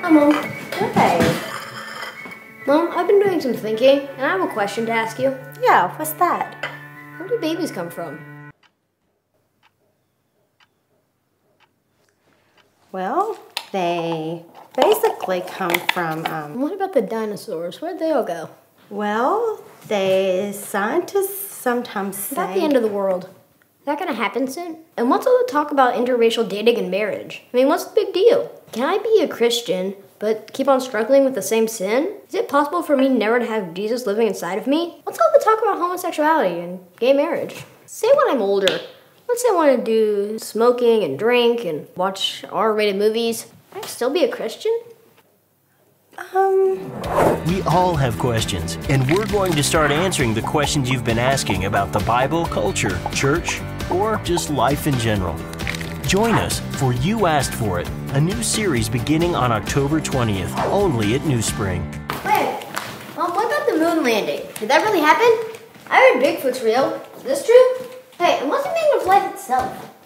Hi, Mom. Hey. Mom, I've been doing some thinking, and I have a question to ask you. Yeah, what's that? Where do babies come from? Well, they basically come from, um, What about the dinosaurs? Where'd they all go? well, they scientists sometimes Is that the end of the world? Is that gonna happen soon? And what's all the talk about interracial dating and marriage? I mean, what's the big deal? Can I be a Christian but keep on struggling with the same sin? Is it possible for me never to have Jesus living inside of me? What's all the talk about homosexuality and gay marriage? Say when I'm older. Let's say I want to do smoking and drink and watch R-rated movies. Can I still be a Christian? um, We all have questions, and we're going to start answering the questions you've been asking about the Bible, culture, church, or just life in general. Join us for You Asked For It, a new series beginning on October 20th, only at New Spring. Wait, Mom, what about the moon landing? Did that really happen? I heard Bigfoot's real. Is this true? Hey, and the meaning of life itself?